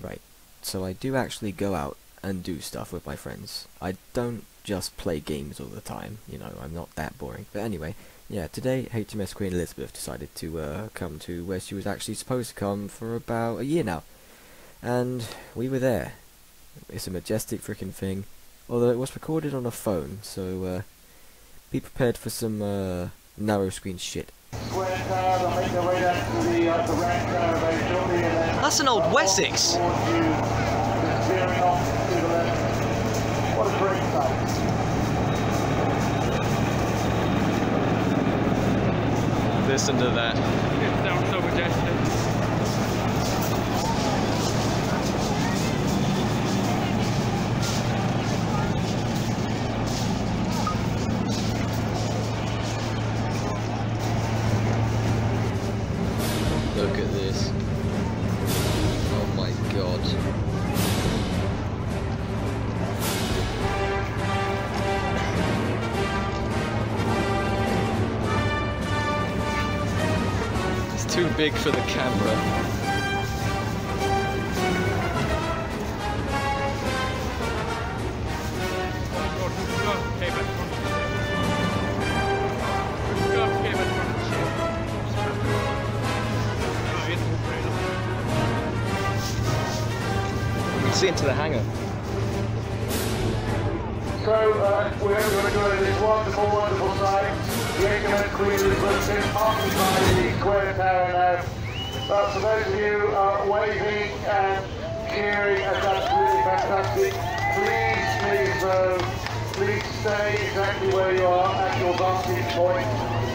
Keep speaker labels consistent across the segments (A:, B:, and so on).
A: Right. So I do actually go out and do stuff with my friends. I don't just play games all the time, you know, I'm not that boring. But anyway, yeah, today HMS Queen Elizabeth decided to uh, come to where she was actually supposed to come for about a year now. And we were there. It's a majestic freaking thing. Although it was recorded on a phone, so uh, be prepared for some uh, narrow screen shit.
B: That's an old Wessex.
C: What a great sight.
B: Listen to that.
D: It sounds so majestic.
B: Too big for the camera. See into the hangar.
C: So, uh, we're going to go to this wonderful, wonderful site. Queen occupied the tower. Uh, for those of you uh, waving and cheering, that's absolutely fantastic. Please, please, uh, please stay exactly where you are at your vantage point.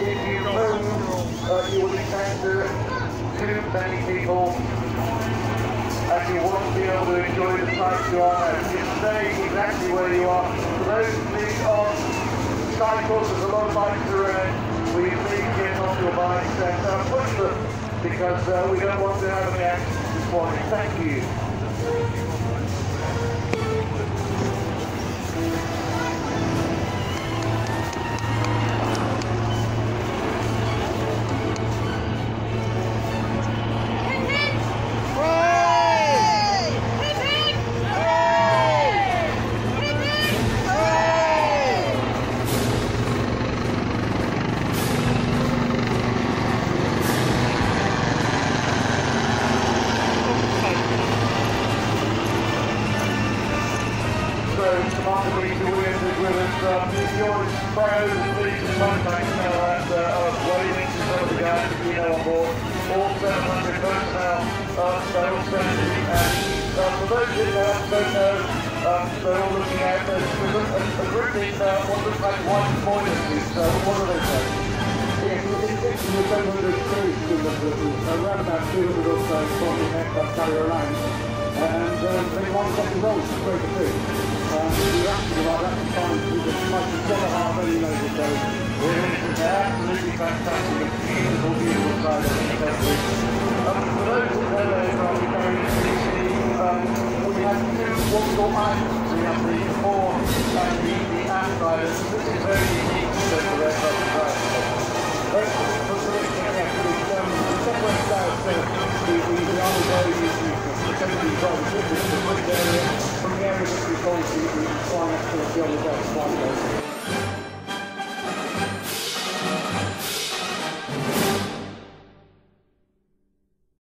C: If you move, uh, you will encounter too many people and you won't be able to enjoy the sights you are. Just stay exactly where you are. Those you on there's a lot of bikes around. Will you please get off your bikes and uh, push them because uh, we don't want to have any accidents this morning. Thank you. Who is with us, um, if you're please contact now and uh, uh, to some of the guys that we know on board. All 700 personnel, uh, they're all standing and uh, for those who uh, don't know, um, they're all looking uh, there's a, a, a group in uh, what looks like white boiler suits. Uh, what are they saying?
E: Yes, it's actually a 700 crews to the around about 200 or so from the aircraft carrier around. And um, they want second roles to break the through. Um, we're actually like that time we sometimes with the most of one and a half million over so
C: They're absolutely fantastic, beautiful, beautiful side of the country. Um, for those who know aircraft carriers, um, we have two we call islands. We have the fore and the, the aft islands. This is very unique to the aircraft carriers.
E: But for the the the, the, the to the the area from the area that we call the, the flying on the deck, flying base.